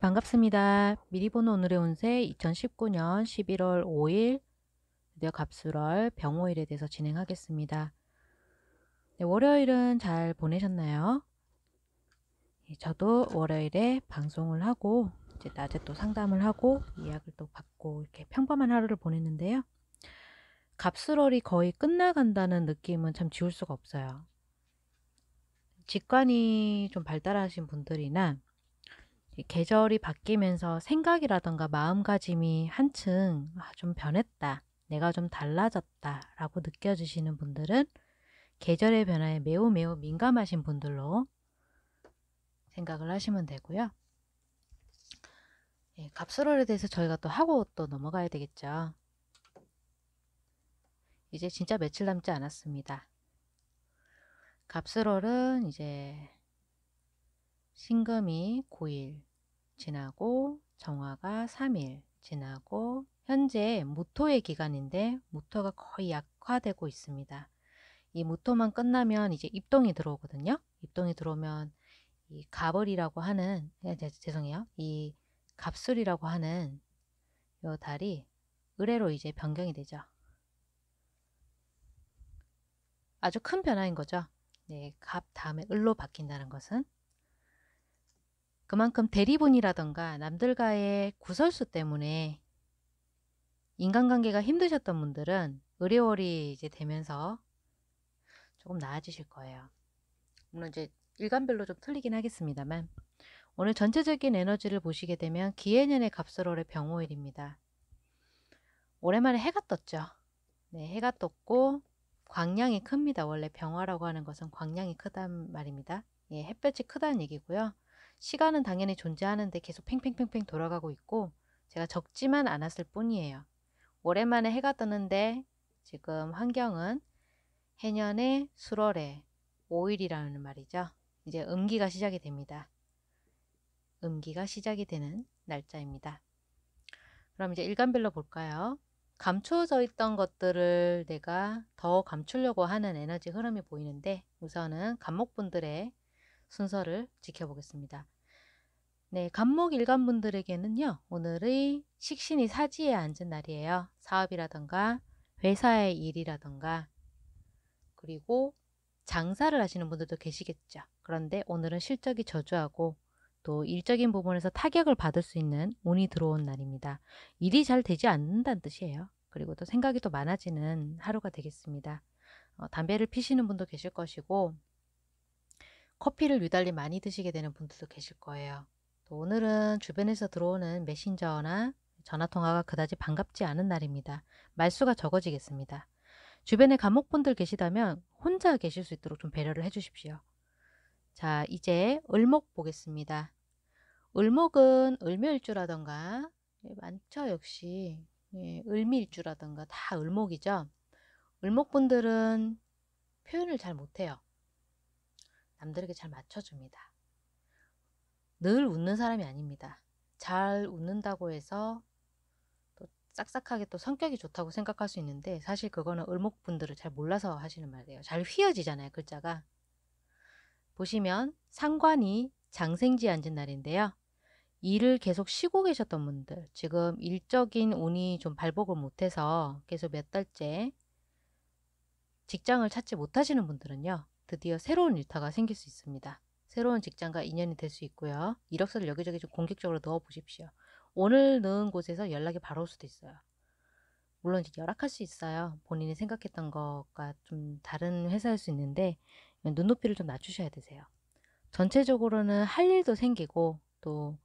반갑습니다. 미리 보는 오늘의 운세 2019년 11월 5일 드디어 갑술월 병호일에 대해서 진행하겠습니다. 네, 월요일은 잘 보내셨나요? 예, 저도 월요일에 방송을 하고 이제 낮에 또 상담을 하고 예약을 또 받고 이렇게 평범한 하루를 보냈는데요. 갑술월이 거의 끝나간다는 느낌은 참 지울 수가 없어요. 직관이 좀 발달하신 분들이나 계절이 바뀌면서 생각이라던가 마음가짐이 한층 아, 좀 변했다. 내가 좀 달라졌다. 라고 느껴지시는 분들은 계절의 변화에 매우 매우 민감하신 분들로 생각을 하시면 되고요. 예, 갑술월에 대해서 저희가 또 하고 또 넘어가야 되겠죠. 이제 진짜 며칠 남지 않았습니다. 갑술월은 이제 신금이 9일 지나고 정화가 3일 지나고 현재 무토의 기간인데 무토가 거의 약화되고 있습니다. 이 무토만 끝나면 이제 입동이 들어오거든요. 입동이 들어오면 이 갑을이라고 하는 네, 죄송해요. 이 갑술이라고 하는 요 달이 을해로 이제 변경이 되죠. 아주 큰 변화인 거죠. 네, 갑 다음에 을로 바뀐다는 것은 그만큼 대리분이라던가 남들과의 구설수 때문에 인간관계가 힘드셨던 분들은 의료월이 이제 되면서 조금 나아지실 거예요. 물론 이제 일간별로 좀 틀리긴 하겠습니다만 오늘 전체적인 에너지를 보시게 되면 기해년의 갑설월의 병호일입니다. 오랜만에 해가 떴죠. 네, 해가 떴고 광량이 큽니다. 원래 병화라고 하는 것은 광량이 크단 말입니다. 예, 햇볕이 크다는 얘기고요. 시간은 당연히 존재하는데 계속 팽팽팽팽 돌아가고 있고 제가 적지만 않았을 뿐이에요. 오랜만에 해가 뜨는데 지금 환경은 해년의 수월에 5일이라는 말이죠. 이제 음기가 시작이 됩니다. 음기가 시작이 되는 날짜입니다. 그럼 이제 일간별로 볼까요? 감추어져 있던 것들을 내가 더 감추려고 하는 에너지 흐름이 보이는데 우선은 간목분들의 순서를 지켜보겠습니다. 네, 간목 일간분들에게는요. 오늘의 식신이 사지에 앉은 날이에요. 사업이라던가 회사의 일이라던가 그리고 장사를 하시는 분들도 계시겠죠. 그런데 오늘은 실적이 저조하고 또 일적인 부분에서 타격을 받을 수 있는 운이 들어온 날입니다. 일이 잘 되지 않는다는 뜻이에요. 그리고 또 생각이 또 많아지는 하루가 되겠습니다. 어, 담배를 피시는 분도 계실 것이고 커피를 유달리 많이 드시게 되는 분들도 계실 거예요. 또 오늘은 주변에서 들어오는 메신저나 전화통화가 그다지 반갑지 않은 날입니다. 말수가 적어지겠습니다. 주변에 감옥분들 계시다면 혼자 계실 수 있도록 좀 배려를 해주십시오. 자 이제 을목 보겠습니다. 을목은 을묘일주라던가 예, 많죠 역시 예, 을미일주라던가 다 을목이죠. 을목분들은 표현을 잘 못해요. 남들에게 잘 맞춰줍니다. 늘 웃는 사람이 아닙니다. 잘 웃는다고 해서 또 싹싹하게 또 성격이 좋다고 생각할 수 있는데 사실 그거는 을목분들을 잘 몰라서 하시는 말이에요. 잘 휘어지잖아요. 글자가. 보시면 상관이 장생지 앉은 날인데요. 일을 계속 쉬고 계셨던 분들 지금 일적인 운이 좀 발복을 못해서 계속 몇 달째 직장을 찾지 못하시는 분들은요. 드디어 새로운 일터가 생길 수 있습니다. 새로운 직장과 인연이 될 수 있고요. 이력서를 여기저기 좀 공격적으로 넣어 보십시오. 오늘 넣은 곳에서 연락이 바로 올 수도 있어요. 물론 열악할 수 있어요. 본인이 생각했던 것과 좀 다른 회사일 수 있는데 눈높이를 좀 낮추셔야 되세요. 전체적으로는 할 일도 생기고 또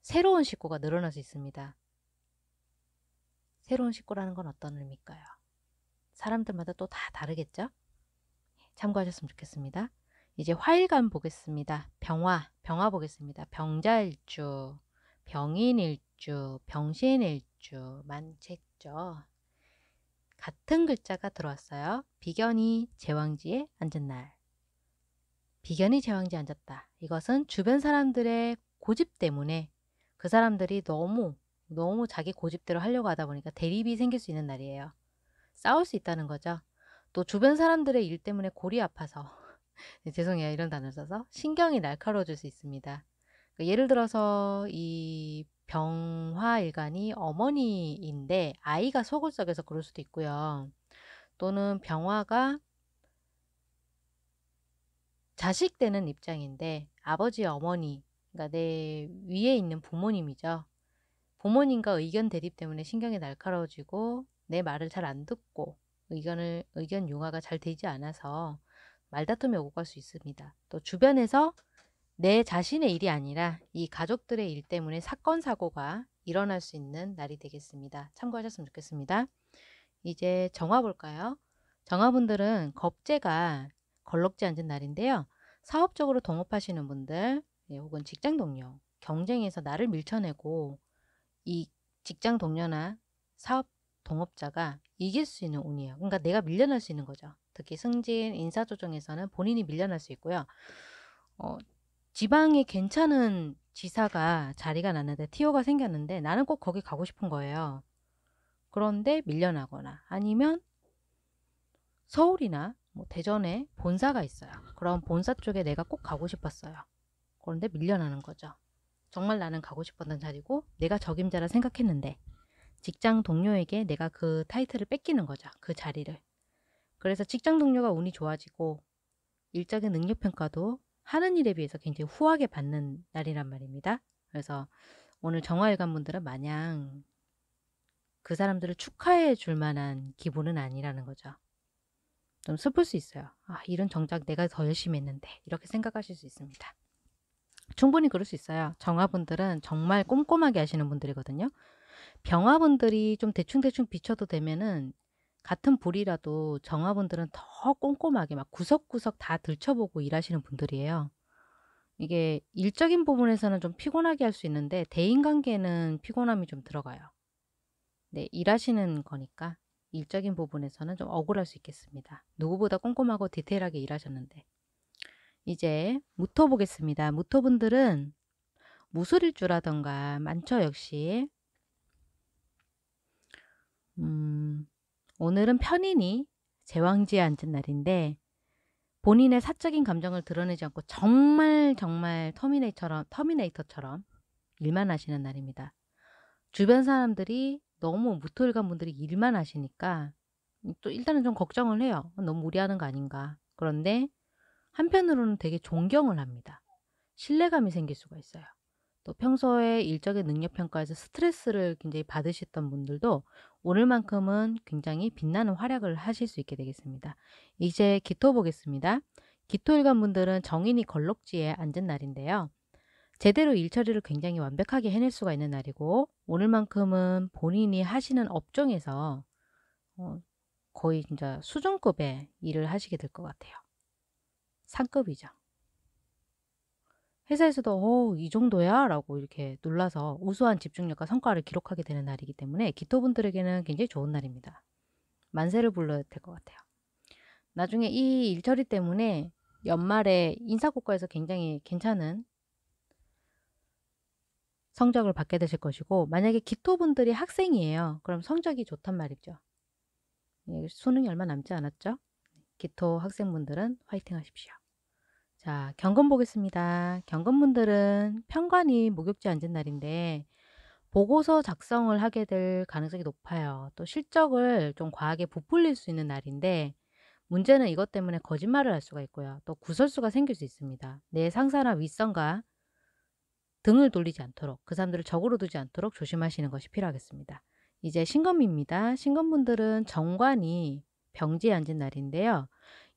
새로운 식구가 늘어날 수 있습니다. 새로운 식구라는 건 어떤 의미일까요? 사람들마다 또 다 다르겠죠? 참고하셨으면 좋겠습니다. 이제 화일간 보겠습니다. 병화, 병화 보겠습니다. 병자일주, 병인일주, 병신일주, 만책죠. 같은 글자가 들어왔어요. 비견이 제왕지에 앉은 날. 비견이 제왕지에 앉았다. 이것은 주변 사람들의 고집 때문에 그 사람들이 너무 너무 자기 고집대로 하려고 하다 보니까 대립이 생길 수 있는 날이에요. 싸울 수 있다는 거죠. 또 주변 사람들의 일 때문에 골이 아파서 네, 죄송해요 이런 단어 써서 신경이 날카로워질 수 있습니다. 그러니까 예를 들어서 이 병화일간이 어머니인데 아이가 속을 썩여서 그럴 수도 있고요. 또는 병화가 자식 되는 입장인데 아버지 어머니 그러니까 내 위에 있는 부모님이죠. 부모님과 의견 대립 때문에 신경이 날카로워지고 내 말을 잘 안 듣고 의견을 의견 융화가 잘 되지 않아서 말다툼이 오고 갈 수 있습니다. 또 주변에서 내 자신의 일이 아니라 이 가족들의 일 때문에 사건 사고가 일어날 수 있는 날이 되겠습니다. 참고하셨으면 좋겠습니다. 이제 정화 볼까요? 정화분들은 겁재가 걸럭지 앉은 날인데요. 사업적으로 동업하시는 분들 예, 혹은 직장 동료 경쟁에서 나를 밀쳐내고 이 직장 동료나 사업 동업자가 이길 수 있는 운이에요. 그러니까 내가 밀려날 수 있는 거죠. 특히 승진, 인사조정에서는 본인이 밀려날 수 있고요. 어, 지방에 괜찮은 지사가 자리가 났는데 티오가 생겼는데 나는 꼭 거기 가고 싶은 거예요. 그런데 밀려나거나 아니면 서울이나 뭐 대전에 본사가 있어요. 그럼 본사 쪽에 내가 꼭 가고 싶었어요. 그런데 밀려나는 거죠. 정말 나는 가고 싶었던 자리고 내가 적임자라 생각했는데 직장 동료에게 내가 그 타이틀을 뺏기는 거죠. 그 자리를. 그래서 직장 동료가 운이 좋아지고 일적인 능력 평가도 하는 일에 비해서 굉장히 후하게 받는 날이란 말입니다. 그래서 오늘 정화일관 분들은 마냥 그 사람들을 축하해 줄 만한 기분은 아니라는 거죠. 좀 슬플 수 있어요. 아, 일은 정작 내가 더 열심히 했는데 이렇게 생각하실 수 있습니다. 충분히 그럴 수 있어요. 정화분들은 정말 꼼꼼하게 하시는 분들이거든요. 병화분들이 좀 대충대충 비춰도 되면은 같은 불이라도 정화분들은 더 꼼꼼하게 막 구석구석 다 들춰보고 일하시는 분들이에요. 이게 일적인 부분에서는 좀 피곤하게 할 수 있는데 대인관계는 피곤함이 좀 들어가요. 네, 일하시는 거니까 일적인 부분에서는 좀 억울할 수 있겠습니다. 누구보다 꼼꼼하고 디테일하게 일하셨는데 이제 무토 보겠습니다. 무토분들은 무술일주라던가 많죠 역시 오늘은 편인이 제왕지에 앉은 날인데 본인의 사적인 감정을 드러내지 않고 정말 정말 터미네이터처럼, 터미네이터처럼 일만 하시는 날입니다. 주변 사람들이 너무 무토일관 분들이 일만 하시니까 또 일단은 좀 걱정을 해요. 너무 무리하는 거 아닌가. 그런데 한편으로는 되게 존경을 합니다. 신뢰감이 생길 수가 있어요. 또 평소에 일적인 능력 평가에서 스트레스를 굉장히 받으셨던 분들도 오늘만큼은 굉장히 빛나는 활약을 하실 수 있게 되겠습니다. 이제 기토 보겠습니다. 기토일관 분들은 정인이 걸럭지에 앉은 날인데요. 제대로 일 처리를 굉장히 완벽하게 해낼 수가 있는 날이고 오늘만큼은 본인이 하시는 업종에서 어, 거의 진짜 수준급의 일을 하시게 될 것 같아요. 상급이죠. 회사에서도 어, 이 정도야? 라고 이렇게 놀라서 우수한 집중력과 성과를 기록하게 되는 날이기 때문에 기토분들에게는 굉장히 좋은 날입니다. 만세를 불러야 될 것 같아요. 나중에 이 일처리 때문에 연말에 인사고과에서 굉장히 괜찮은 성적을 받게 되실 것이고 만약에 기토분들이 학생이에요. 그럼 성적이 좋단 말이죠. 예, 수능이 얼마 남지 않았죠? 기토 학생분들은 화이팅 하십시오. 자, 경건 보겠습니다. 경건분들은 편관이 목욕지 앉은 날인데 보고서 작성을 하게 될 가능성이 높아요. 또 실적을 좀 과하게 부풀릴 수 있는 날인데 문제는 이것 때문에 거짓말을 할 수가 있고요. 또 구설수가 생길 수 있습니다. 내 상사나 윗선과 등을 돌리지 않도록 그 사람들을 적으로 두지 않도록 조심하시는 것이 필요하겠습니다. 이제 신검입니다. 신검분들은 정관이 병지에 앉은 날인데요.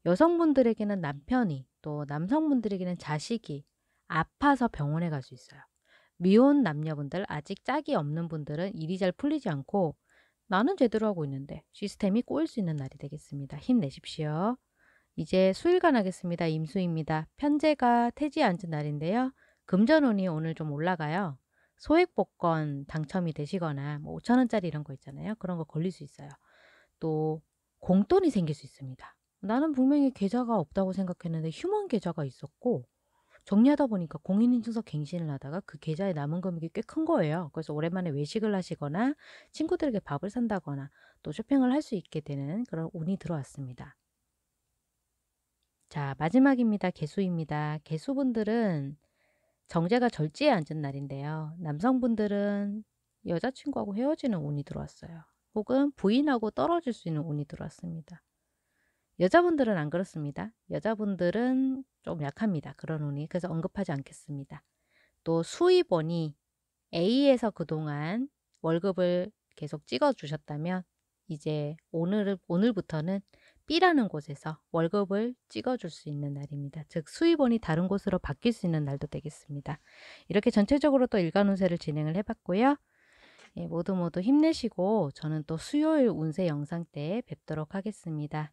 여성분들에게는 남편이 또 남성분들에게는 자식이 아파서 병원에 갈 수 있어요. 미혼 남녀분들 아직 짝이 없는 분들은 일이 잘 풀리지 않고 나는 제대로 하고 있는데 시스템이 꼬일 수 있는 날이 되겠습니다. 힘내십시오. 이제 수일간 하겠습니다. 임수입니다. 편제가 태지에 앉은 날인데요. 금전운이 오늘 좀 올라가요. 소액복권 당첨이 되시거나 뭐 5천원짜리 이런 거 있잖아요. 그런 거 걸릴 수 있어요. 또 공돈이 생길 수 있습니다. 나는 분명히 계좌가 없다고 생각했는데 휴먼 계좌가 있었고 정리하다 보니까 공인인증서 갱신을 하다가 그 계좌에 남은 금액이 꽤 큰 거예요. 그래서 오랜만에 외식을 하시거나 친구들에게 밥을 산다거나 또 쇼핑을 할 수 있게 되는 그런 운이 들어왔습니다. 자 마지막입니다. 개수입니다. 개수분들은 정제가 절지에 앉은 날인데요. 남성분들은 여자친구하고 헤어지는 운이 들어왔어요. 혹은 부인하고 떨어질 수 있는 운이 들어왔습니다. 여자분들은 안 그렇습니다. 여자분들은 좀 약합니다. 그런 운이. 그래서 언급하지 않겠습니다. 또 수입원이 A에서 그동안 월급을 계속 찍어 주셨다면 이제 오늘 오늘부터는 B라는 곳에서 월급을 찍어줄 수 있는 날입니다. 즉 수입원이 다른 곳으로 바뀔 수 있는 날도 되겠습니다. 이렇게 전체적으로 또 일간 운세를 진행을 해봤고요. 예, 모두 모두 힘내시고 저는 또 수요일 운세 영상 때 뵙도록 하겠습니다.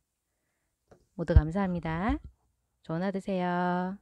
모두 감사합니다. 좋은 되세요.